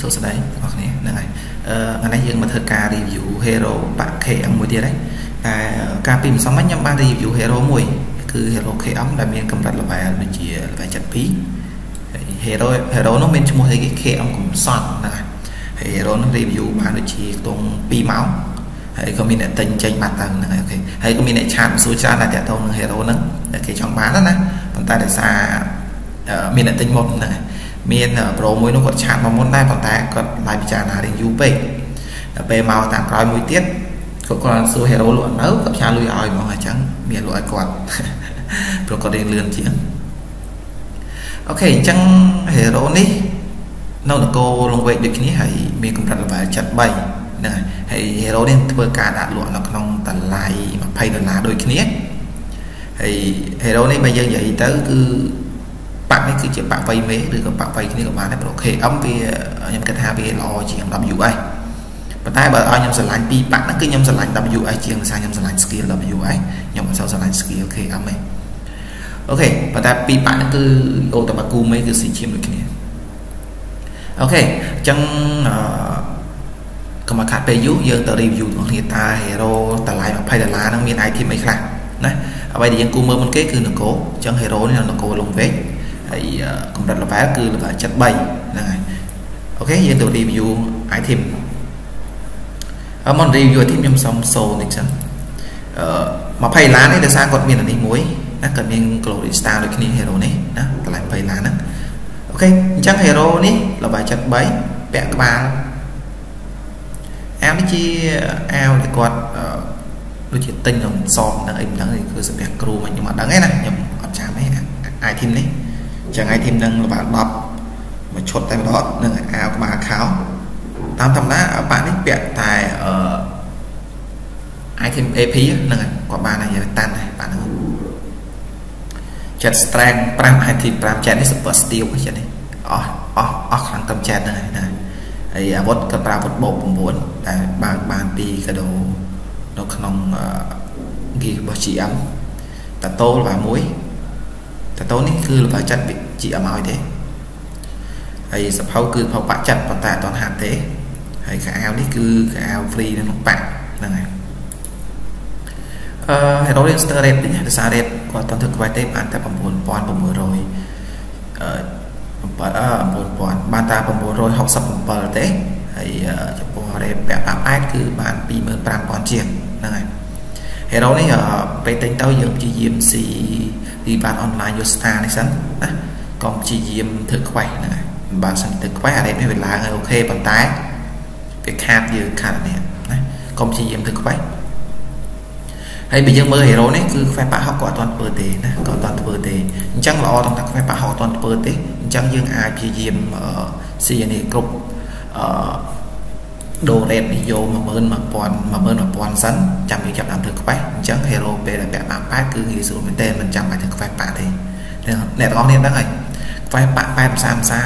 សួស្តីបងប្អូនហ្នឹងហើយអឺថ្ងៃនេះយើងមកធ្វើការ review hero បាក់ KM មួយទៀតហើយតែកាលពីម្សិលមិញខ្ញុំបាន review hero មួយគឺ hero KM ដែលមានកម្រិត level ដូចជា level 72ហើយ hero hero នោះមានឈ្មោះអីគេ KM កំសត់ហ្នឹងហើយហើយ hero នោះ review បានដូចជាខ្ទង់2ម៉ោងហើយក៏មានអ្នកទិញចេញបាត់ទៅហ្នឹងហើយអូខេហើយក៏មានអ្នកឆាតសួរច្រើនតែតាក់ទងនឹង hero ហ្នឹងដែលគេចង់បានណាប៉ុន្តែដោយសារ មានអ្នកទិញមុនហ្នឹងហើយមានប្រូមួយនោះគាត់ឆាតមកមុនដែរប៉ុន្តែគាត់ឡាយពិចារណារៀងយូរពេកដល់ពេលមកតាមក្រោយមួយទៀតគាត់គាត់សួរ hero លក់នៅគាត់ផ្ញើលុយឲ្យហ្មងអញ្ចឹងមានលក់ឲ្យគាត់ព្រោះគាត់រៀងលឿនជាងអូខេអញ្ចឹង hero នេះនៅនគរលងវែកដូចគ្នាហើយមានកម្រិត level 73ហ្នឹងហើយ hero នេះធ្វើការដាក់លក់នៅក្នុងតម្លៃ20ដុល្លារដូចគ្នាហើយ hero នេះបើយើងនិយាយទៅគឺបា ក់នេះគឺជាបាក់វៃមេឬក៏បាក់វៃគ្នាក៏បានដែរព្រោះ KM វាខ្ញុំគិតថាវាល្អជាង WS ប៉ុន្តែបើឲ្យខ្ញុំស្រឡាញ់ពីរបាក់ហ្នឹងគឺខ្ញុំស្រឡាញ់ WS ជាងភាសាខ្ញុំស្រឡាញ់ skill WS ខ្ញុំមិនសូវស្រឡាញ់ skill KM ទេអូខេប៉ុន្តែពីរបាក់ហ្នឹងគឺអូតបាគូមេគឺស៊ីឈាមដូចគ្នាអូខេអញ្ចឹងអឺកុំឲ្យខាត់ពេលយូរយើងទៅ review របស់គ្នាតើ hero តម្លៃ20ដុល្លារហ្នឹងមាន item អីខ្លះណាអ្វីដែលយើងគូមើលមុនគេគឺនគរអញ្ចឹង hero នេះនៅនគរលងវែក ហើយកម្រិត level គឺ level 73ហ្នឹងហើយអូខេយើងទៅ review item អឺមក review item ខ្ញុំសុំសូនេះចឹងអឺ20ឡាននេះដោយសារគាត់មានអានេះមួយណាគាត់មាន glory star ដូចគ្នា hero នេះណាតម្លៃ20ឡានហ្នឹងអូខេអញ្ចឹង hero នេះ level 73ពាក់ក្បាលអាវនេះជាអាវដែលគាត់ដូចជាទិញក្នុងសອບហ្នឹងអីមិនដឹងគឺសម្រាប់គ្រូមកខ្ញុំអត់ដឹងទេណាខ្ញុំអត់ចាំទេ item នេះ ចឹង item នឹងល្បា10មួយឈុតតែម្ដងនឹងអាវក្បាលខោតាមធម្មតាបាក់នេះពាក់តែអឺ item AP ហ្នឹងគាត់បានហើយតាន់ហើយបាក់ហ្នឹងចិត្ត strength 5 item 5ចិត្តនេះ super steel ចិត្តនេះអស់អស់អស់ខ្លាំងត្រឹមចិត្តហ្នឹងហើយណាហើយអាវុធក៏ប្រើអាវុធបោក9ដែលបើកបានពីកាដូនៅក្នុងហ្គីរបស់ GM តាតូលបាទមួយតតូននេះគឺល្បើចិត្ត ជាឲ្យមកទេហើយសភៅគឺផៅបាក់ចិត្តប៉ុន្តែអត់ទាន់ហាត់ទេហើយកៅអៅនេះគឺកៅអៅ free នៅក្នុងបាក់ហ្នឹងហើយអឺ hero register rate នេះដោយសារ rate គាត់អត់ធ្វើ quest ទេបានតែ9600អឺ7000បានតែ967ទេហើយចំពោះ rate ពាក់88គឺបាន25000ជាងហ្នឹងហើយ hero នេះពេលទិញទៅយើងព្យាយាមស៊ីពីបានអនឡាញយក star នេះសិនណា កុំព្យាយាមធ្វើ quest ហ្នឹងហើយបើសិនធ្វើ quest អារ៉េតនេះវាឡើងហើយអូខេប៉ុន្តែវាខាតយើងខាតនេះណាកុំព្យាយាមធ្វើ quest ហើយបើយើងមើល hero នេះគឺ quest បាក់ហុកក៏អត់ទាន់ធ្វើទេណាក៏អត់ទាន់ធ្វើទេអញ្ចឹងល្អត្រង់ថា quest បាក់ហុកអត់ទាន់ធ្វើទេអញ្ចឹងយើងអាចព្យាយាមស៊ីនេះគ្រប់អឺដូរ rate នេះយក11000 11000សិនចាំយើងចាប់ដើមធ្វើ quest អញ្ចឹង hero ពេលដែលពាក់បាក់ប៉ែតគឺងាយស្រួលមែនទែនមិនចាំបាច់ធ្វើ quest ប៉ាទេអ្នកទាំងអស់គ្នាដឹងហើយ quest បាក់ប៉ែតភាសាភាសា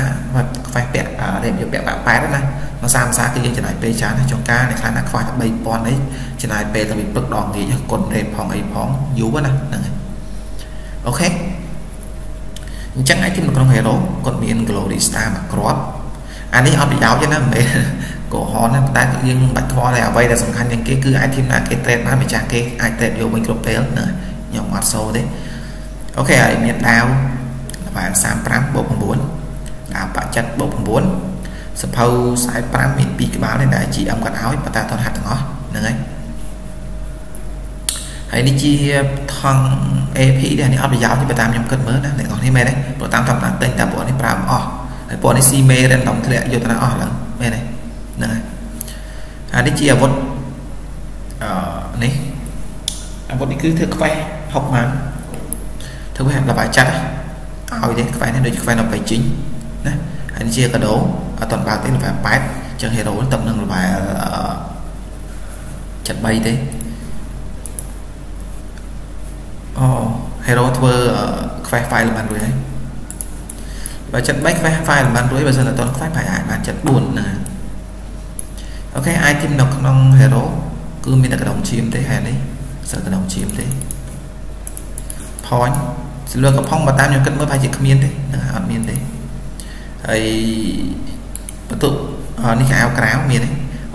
quest ពាក់ rate យកពាក់បាក់ប៉ែតណាភាសាភាសាគឺយើងចំណាយពេលច្រើនចុងការអ្នកខ្លះណាខ្វះតែ3000អីចំណាយពេលទៅពីព្រឹកដងងាយគុណ rate ផងអីផងយូរណាហ្នឹងហើយអូខេអញ្ចឹងឯទីនៅក្នុង hero គាត់មាន glory star មួយគ្រាប់អានេះអត់ប្រយោជន៍ទេណាមិនមែនកុហកណាតែយើងមិនបាច់ខ្វល់តែអ្វីដែលសំខាន់ជាងគេគឺ item ណាគេ trade បានម្ចាស់គេអាច trade យកវិញគ្រប់ពេលណាខ្ញុំអត់សូទេអូខេហើយមានដាវ ល្បែង35បូក9ដាវបាក់ចិត្តបូក9សភៅ45មាន2ក្បាលនេះដែល GM គាត់ឲ្យប៉ុន្តែអត់ហាត់ទាំងអស់ហ្នឹងហើយហើយនេះជាថង់ AP ដែលនេះអត់ប្រយោជន៍ទេបើតាមខ្ញុំគិតមើលណាអ្នកនរនេះមែនទេព្រោះតាមធម្មតាទិញតែពួកនេះប្រើមិនអស់ហើយពួកនេះស៊ីមេ random ធ្លាក់យកទៅណាអស់ឡើងមែនទេហ្នឹងហើយហើយនេះជាអាវុធអឺនេះអាវុធនេះគឺធ្វើខ្វែហុកបានធ្វើឲ្យលបាយចាត់ ឲ្យទេខ្វែនេះដូចខ្វែនៅបៃជីងណាហើយនេះជាកាដូអត់តបើកទេលបាយ8ចឹង hero ទៅនឹងលបាយ73ទេអូ hero ធ្វើខ្វែ file បានរួចហើយបើ73ខ្វែ file បានរួចបើសិនតែតន់ខ្វែប្រហែលបាន74ណាអូខេ item នៅក្នុង hero គឺមានតែកណ្ដុងឈាមទេហេតុនេះសិលកណ្ដុងឈាមទេ point សិលកំផុងបើតាមខ្ញុំគិតមើលប្រហែលជាគ្មានទេហ្នឹងអត់មានទេហើយបន្ទុកនេះកៅក្រៅមាន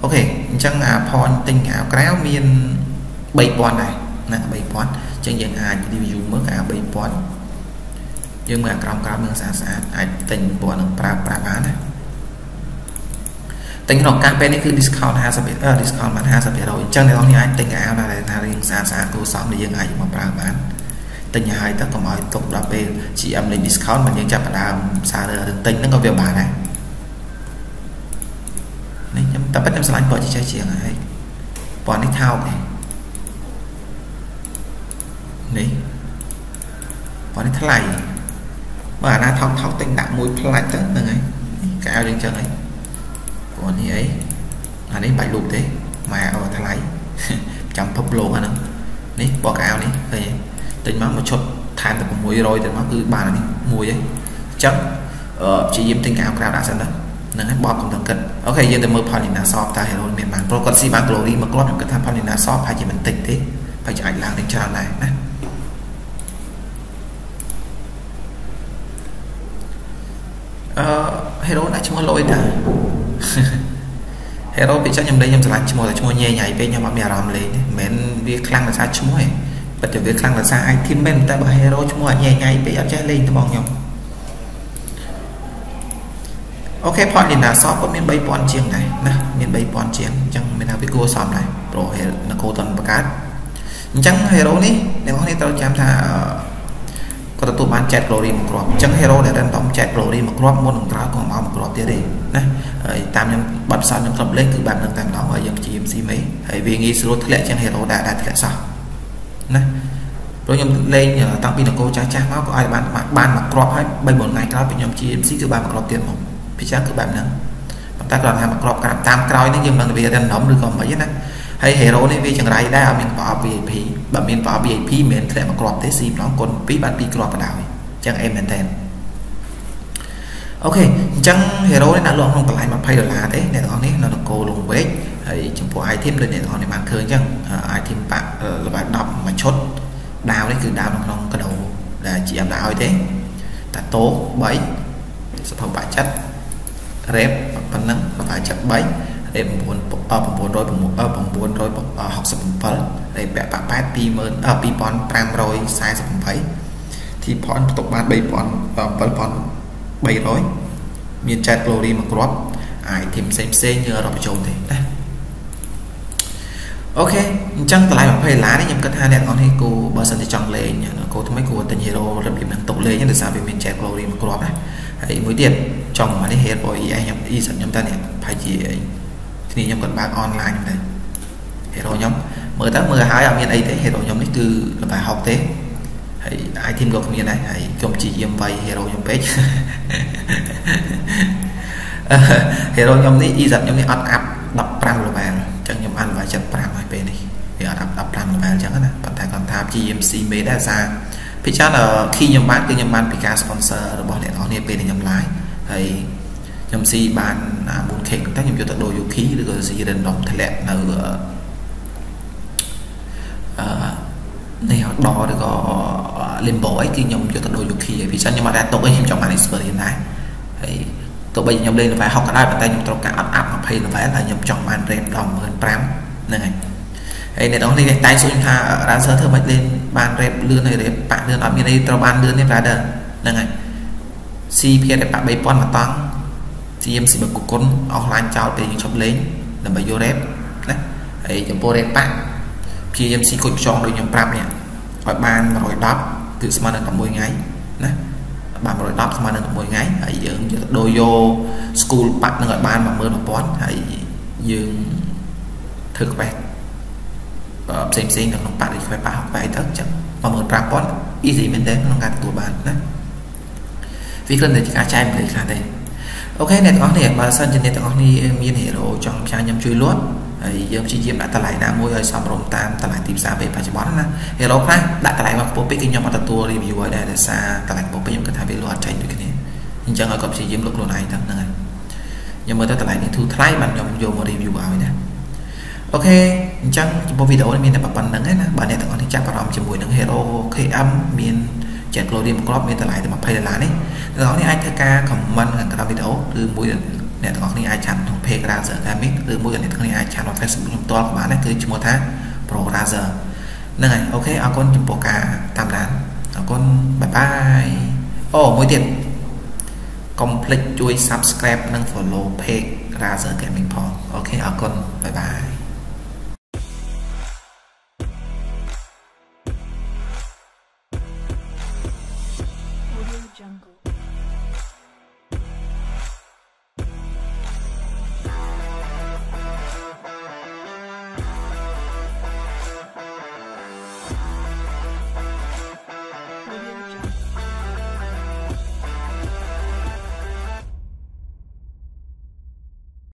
អូខេអញ្ចឹងអា point ទិញកៅក្រៅមាន3000ដែរណា3000អញ្ចឹងយើងអាច review មើលកៅ3000យើងមើលអាក្រោមក្រោមមើលស្អាតស្អាតអាចទិញពណ៌នឹងប្រើប្រាស់បានណាទិញក្នុងកាសពេលនេះគឺ discount 50% discount បាន50%អញ្ចឹងអ្នកនរអាចទិញកៅដែរថារៀងស្អាតស្អាតគួរសមដែលយើងអាចមកប្រើបាន ទិញឲ្យទៅកុំឲ្យទុកដល់ពេល GM លេង discount មកយើងចាប់ផ្ដើមសាររឿងទិញហ្នឹងក៏វាបានដែរនេះខ្ញុំតែប៉ុតខ្ញុំឆ្លាញ់ពណ៌ជាជាងហើយពណ៌នេះថោកនេះនេះពណ៌នេះថ្លៃបើអាណាថោកថោកទិញដាក់មួយផ្លាច់ទៅហ្នឹងហើយកៅយើងចឹងហើយពណ៌នេះអីអានេះបាច់លូកទេម៉ែអត់ថ្លៃចាំភពលោកអាហ្នឹងនេះពណ៌កៅនេះឃើញទិ ញមកមួយឈុតថែមតែ600ទៅមកគឺបានអានេះមួយឯងអញ្ចឹងព្យាយាមទិញកៅក្រៅដាក់សិនទៅហ្នឹងហើយបបកំដៅគិតអូខេយើងទៅមើលផលនីណាសបតើ hero មានបានព្រោះគាត់ស៊ីបាន glory មកគ្រាប់ខ្ញុំគិតថាផលនីណាសបប្រហែលជាមិនតិចទេប្រហែលជាអាចឡើងនឹងច្រើនដែរណាអឺ hero ដាក់ឈ្មោះលយតា hero ពីចឹងខ្ញុំលេងខ្ញុំឆ្លាញ់ឈ្មោះតែឈ្មោះញ៉ៃញ៉ៃពេកខ្ញុំអត់មានអារម្មណ៍លេងទេមិនមែនវាខ្លាំងដោយសារឈ្មោះទេ ប៉ុន្តែវាខ្លាំងដោយសារ item មែនតែបើ hero ឈ្មោះញ៉ៃញ៉ៃពេកអត់ចេះលេងទេបងខ្ញុំអូខេ point លីណាសក៏មាន3000ជាងដែរណាមាន3000ជាងអញ្ចឹងមានថាវាគួរសមដែរប្រូនគរតនបង្កើតអញ្ចឹង hero នេះអ្នកនរនេះត្រូវចាំថាគាត់ទទួលបានចែក glory មួយគ្រាប់អញ្ចឹង hero ដែល random ចែក glory មួយគ្រាប់មុននឹងក្រោយក៏មកមួយគ្រាប់ទៀតទេណាហើយតាមខ្ញុំបាត់ផ្សោតខ្ញុំគ្រប់លេងគឺបែបហ្នឹងតែម្ដងហើយយើង GMC មេហើយវាងាយស្រួលធ្លាក់ជាង hero ដែលដែលធ្លាក់សោះ ណាព្រោះខ្ញុំលេងតាំងពីនគរចាស់ចាស់មកក៏ឲ្យបានបានមួយគ្រាប់ហើយ3 4ថ្ងៃក្រោយពីខ្ញុំ GMC គឺបានមួយគ្រាប់ទៀតមកពិចារគឺបែបហ្នឹងប៉ុន្តែគ្រាន់តែមកក្របក្រាបតាមក្រោយនេះយើងមិនវា random ឬក៏មិនណាហើយ hero នេះវាចង្រៃដែរអត់មានប្រអប់ VIP បើមានប្រអប់ VIP មិនមែនធ្លាក់មកក្របទេស៊ីម្ដងគុណ2បាន2គ្រាប់បណ្ដោយអញ្ចឹងអេមមែនតើអូខេអញ្ចឹង hero នេះដាក់លក់ក្នុងតម្លៃ20ដុល្លារទេអ្នកទាំងអស់នេះនៅនគរលងវែកហើយចំពោះ item ដូចអ្នកទាំងអស់នេះបានឃើញអញ្ចឹង item បាក់ល្បែ10មួយ ឈុតដាវនេះគឺដាវនៅក្នុងកដោដែល GM ដាក់ឲ្យទេតាតោ3សភៅបាក់ចិត្តរ៉េបប៉ុណ្ណឹងប្រហែលចិត្ត3រ៉េប9 900 967រ៉េបបាក់8 20000 2548ទីផនផ្ទុកបាន3000 7300មានចែក glory មួយគ្រាប់អាយធីមផ្សេងផ្សេងយើងរកបញ្ចូលទេណា អូខេអញ្ចឹងតម្លៃ20ដុល្លារនេះខ្ញុំគិតថាអ្នកទាំងអស់នេះគូបើសិនជាចង់លេងគូថ្មីគួរទិញ hero របៀបនឹងទុកលេងដោយសារវាមានចែក glory មួយគ្រាប់ណាហើយមួយទៀតចង់មកនេះ head boy EA ខ្ញុំ E សិនខ្ញុំតើនេះប្រហែលជាគ្នាខ្ញុំគាត់បើក online ទៅ hero ខ្ញុំមើលទៅមើលហើយអត់មានអីទេ hero ខ្ញុំនេះគឺល្បែហុកទេហើយ item ក៏គ្មានដែរហើយខ្ញុំជាយាមវាយ hero ខ្ញុំពេក hero ខ្ញុំនេះ E សិនខ្ញុំនេះអត់អាប់15 level អញ្ចឹងខ្ញុំអាន level 75ហើយ ពេលនេះវាអត់អាប់15 level អញ្ចឹងណាប៉ុន្តែគាត់ថា GMC មេដែរសារពីច្រើនខីខ្ញុំបានគឺខ្ញុំបានពីការ sponsor របស់អ្នកនរគ្នាពេលខ្ញុំ live ហើយខ្ញុំស៊ីបាន 4K តែខ្ញុំយកទៅដូរ Yuki ឬក៏ស៊ី random ធ្លាក់នៅអឺនេះដឬក៏ limbo អីគឺខ្ញុំយកទៅដូរ Yuki ហើយពីច្រើនខ្ញុំអត់ដែរຕົកអីខ្ញុំចង់បាន experience ដែរហើយទោះបីខ្ញុំលេង level 60ក៏ដោយប៉ុន្តែខ្ញុំត្រូវការអត់ up 20 level ហើយខ្ញុំចង់បាន rate ដល់15000ហ្នឹងហើយ ហើយអ្នកនរនេះតែសួរខ្ញុំថា dancer ធ្វើមិនលេងបាន rap លឿនហើយ rap បាក់លឿនអត់មានអីត្រូវបានលឿនទេ brother ហ្នឹងហើយ C ភារបាក់3000មកតង់ CMC បកគុណអស់ឡាញចោលពេលយើងឈប់លេងដើម្បីយក rap ណាហើយចំពោះ rap បាក់ PMC គុជខ្យងដូចខ្ញុំប្រាប់នេះឲ្យបាន110គឺស្មើនឹង6ថ្ងៃណាបាន110ស្មើនឹង6ថ្ងៃហើយយើងយកដូរយក school បាក់នឹងឲ្យបាន11000ហើយយើងធ្វើក្បេះ ផ្សេងផ្សេងនៅក្នុងបរិយាកាសប៉ះបែកទៅចឹង15000 easy មែនទេក្នុងការទទួលបានណាវាគ្រាន់តែជាការចែកម្លែកខ្លះទេអូខេអ្នកទាំងអស់នេះបើសិនជាអ្នកទាំងអស់នេះមាន hero ចង់ផ្សាយខ្ញុំជួយលក់ហើយយើងព្យាយាមដាក់តម្លៃណាមួយឲ្យសមរម្យតាមតម្លៃទីផ្សារពេលបច្ចុប្បន្នណា hero ខ្លះដាក់តម្លៃមកខ្ពស់ពេកគឺខ្ញុំអត់ទទួល review ឲ្យដែរដោយសារតម្លៃខ្ពស់ពេកខ្ញុំគិតថាវាលក់អត់ចាញ់ដូចគ្នាអញ្ចឹងឲ្យគាត់ព្យាយាមលក់ខ្លួនឯងទៅហ្នឹងហើយខ្ញុំមើលទៅតម្លៃនេះធូរថ្លៃបានខ្ញុំយកមក review ឲ្យណា អូខេអញ្ចឹងចំពោះវីដេអូនេះមានតែប៉ុណ្្នឹងឯណាបើអ្នកទាំងអស់នេះចាប់អារម្មណ៍ជាមួយនឹង Hero KM មានចែក Glorium Club មានតម្លៃតែ20ដុល្លារនេះអ្នកទាំងអស់នេះអាចធ្វើការ comment ខាងក្រោមវីដេអូឬមួយអ្នកទាំងអស់នេះអាចឆាត់ក្នុង page Razer Gaming ឬមួយអ្នកទាំងអស់នេះអាចឆាត់ក្នុង Facebook ខ្ញុំផ្ទាល់ក៏បានដែរគឺឈ្មោះថា Pro Razer ហ្នឹងហើយអូខេអរគុណចំពោះការតាមដានអរគុណបាយបាយអូមួយទៀតកុំភ្លេចជួយ subscribe និង follow page Razer Gaming ផងអូខេអរគុណបាយបាយ jungle.